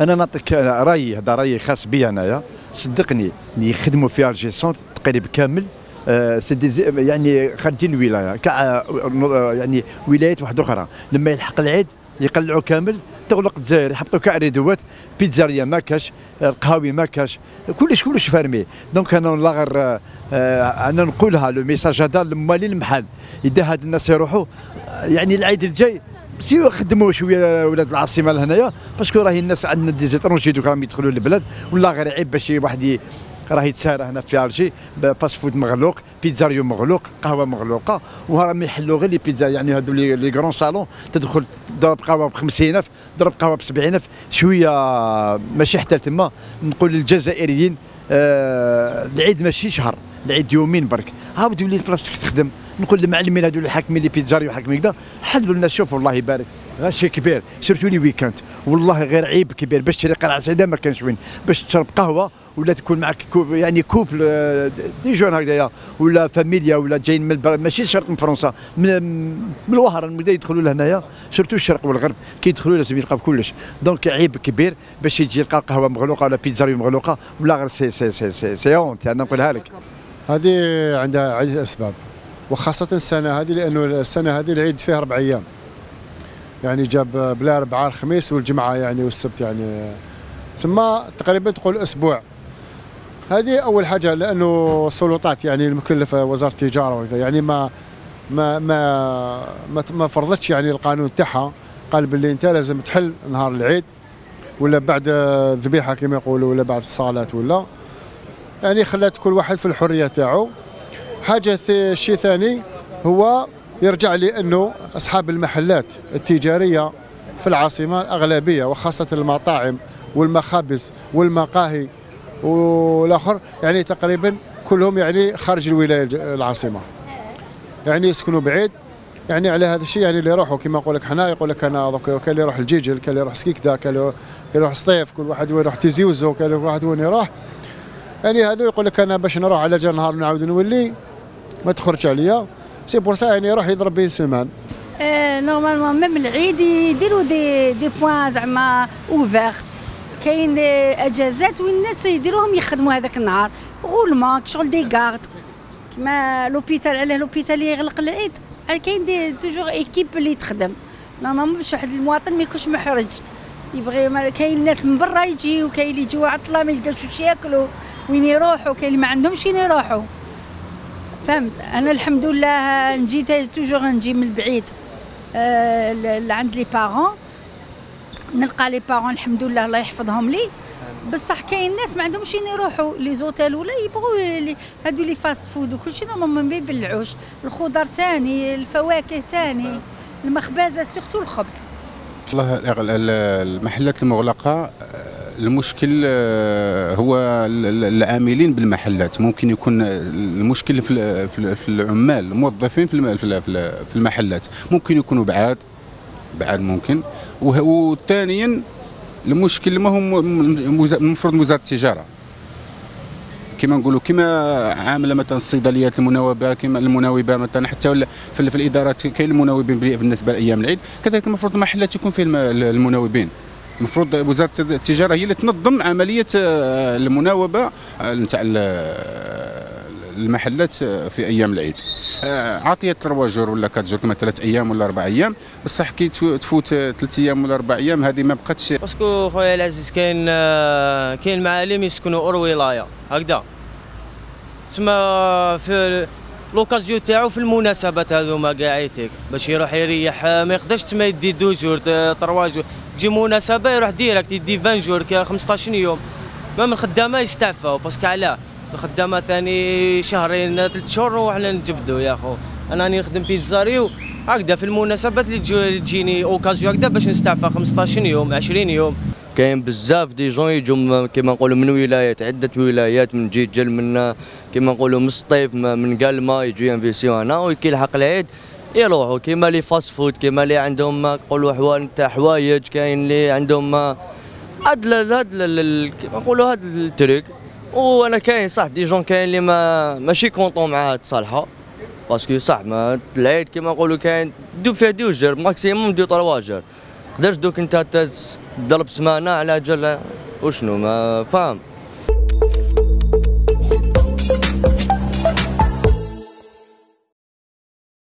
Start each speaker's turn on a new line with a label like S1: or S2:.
S1: أنا نعطيك رايي هذا رايي خاص بي أنايا. صدقني اللي يخدموا في Alger Centre تقريبا كامل. آه، يعني خارجين الولاية كاع آه، يعني ولايات واحدة أخرى. لما يلحق العيد يقلعوا كامل. تغلق الجزائر يحطوا كاع ريدوات بيتزاريا ما كاش القهاوي ما كاش. كلش كلش fermé. donc أنا لا غير آه، آه، أنا نقولها le message هذا لموالي المحل. إذا هاد الناس يروحوا آه، يعني العيد الجاي سيو خدموا شوية ولاد العاصمة لهنايا parce que راهي الناس عندنا des étrangers دوك راهم يدخلوا للبلاد ولا غير عيب باش واحد راه يتسارى هنا في Alger fast food مغلوق pizzeria مغلوق قهوة مغلوقة وراهم يحلوا غير les pizzas يعني هادو les grands salons تدخل ضرب قهوة ب 50000 ضرب قهوة ب 70000 شوية ماشي حتى تما نقول للجزائريين آه العيد ماشي شهر العيد يومين برك. عاود ولي بلاصتك تخدم. نقول للمعلمين هذو اللي حاكمين les pizzerias وحاكمين كذا حلوا لنا شوف الله يبارك غاشي كبير surtout les week-ends والله غير عيب كبير باش تشري قرعه سعيده ما كانش وين باش تشرب قهوه ولا تكون معك couple يعني couple آه، des jeunes هكذايا ولا فاميليا ولا جايين من ماشي شرط من فرنسا من من الوهران يدخلوا لهنايا surtout الشرق والغرب كي يدخلوا لازم يلقاو كلش donc عيب كبير باش يجي يلقى قهوه مغلوقه ولا pizzeria مغلوقه ولا غير سي سي سي سي, سي اونت أنا نقولها لك
S2: هذه عندها عدة أسباب وخاصة السنة هذه لأنه السنة هذه العيد فيها أربع أيام. يعني جاب بلا أربعاء الخميس والجمعة يعني والسبت يعني. ثم تقريبا تقول أسبوع. هذه أول حاجة لأنه السلطات يعني المكلفة وزارة التجارة وكذا. يعني ما ما ما ما, ما فرضتش يعني القانون تاعها. قال باللي أنت لازم تحل نهار العيد ولا بعد الذبيحة كما يقولوا ولا بعد الصلاة ولا. يعني خلات كل واحد في الحرية تاعو. حاجة شيء ثاني هو يرجع لأنه أصحاب المحلات التجارية في العاصمة الأغلبية وخاصة المطاعم والمخابز والمقاهي والآخر يعني تقريبا كلهم يعني خارج الولاية العاصمة. يعني يسكنوا بعيد. يعني على هذا الشيء يعني اللي يروحوا كما نقول لك حنا يقول لك أنا دوك كان اللي يروح الجيجل كان اللي يروح سكيكدا كان اللي يروح سطيف كل واحد وين يروح تيزيوزو كل واحد وين يروح. يعني هذا يقول لك أنا باش نروح على جال نهار نعاود نولي. ما تخرج عليا. c'est pour ça يعني يروح يضرب بين semaine
S3: normalement même العيد يديروا des des points زعما ouverts كاين أجازات وين الناس يديروهم يخدموا هذاك النهار. seulement شغل des gardes كيما l'hôpital علاه l'hôpital يغلق العيد. كاين des toujours équipes اللي تخدم. normalement باش واحد المواطن ما يكونش محرج. يبغي كاين الناس من برا يجيو كاين اللي يجيو عطلة ما يلقاوش واش ياكلوا. وين يروحوا كاين اللي ما عندهمش وين يروحوا. فهمت. أنا الحمد لله نجي toujours نجي من البعيد. آه، لعند les parents نلقى les parents الحمد لله الله يحفظهم لي. بصح كاين ناس ما عندهمش وين يروحوا. les hôtels ولا يبغوا هادو les fast-foods وكل شيء ما يبلعوش الخضر تاني الفواكه تاني المخبزة سورتو الخبز.
S4: والله ال- ال- المحلات المغلقة آه، المشكل آه، هو ال- ال- العاملين بالمحلات. ممكن يكون المشكل في ال- في ال- في العمال الموظفين في الم- في ال- في ال- في المحلات. ممكن يكونوا بعاد بعاد ممكن. وثانيا المشكل ما هو م- مز- المفروض وزارة التجارة. كما نقولوا كما عاملة مثلا الصيدليات المناوبة كما المناوبة مثلا حتى في, في الإدارات كاين المناوبين بال- بالنسبة لأيام العيد. كذلك المفروض المحلات يكون فيه الم- المناوبين. المفروض وزارة التجارة هي اللي تنظم عملية آه، المناوبة آه، نتاع ال- المحلات آه، في أيام العيد. آه، عطية تروا جور ولا كات جور كما ثلاث أيام ولا أربع أيام. بصح كي تفو- تفوت ثلاث أيام ولا أربع أيام هذه ما بقاتش.
S5: parce que خويا العزيز كاين آه، كاين معالم يسكنوا hors ولاية هكذا. تسمى في l'occasion تاعو في المناسبات هذوما كاع يتيك باش يروح يريح آه، ما يقدرش تما يدي deux jours trois jours. تجي مناسبه يروح direct يدي 20 jours كا 15 يوم. même الخدامه يستعفاو parce que علاه الخدامه ثاني شهرين ثلاث شهور وحنا نجبدوا يا خو. أنا راني نخدم pizzeria هكذا في المناسبات اللي تجيني occasion هكذا باش نستعفى 15 يوم 20 يوم.
S6: كاين بزاف des jeunes يجوا كيما نقولوا من ولايات عدة ولايات من جيجل من كيما نقولوا من م- من قلمه يجوا ينفيسيو هنا وكي يلحق العيد. يروحوا. كيما les fast-foods كيما اللي عندهم نقولوا حوال تاع حوايج كاين اللي عندهم هاد هاد كيما نقولوا هاد التريك وأنا كاين صح des gens كاين اللي ما ماشي contents مع هاد الصالحة. parce que صح ما العيد كيما نقولوا كاين deux فيه deux jours maximum deux trois jours. قدرش دوك انت تضرب سمانة على جل وشنو؟ ما فاهم؟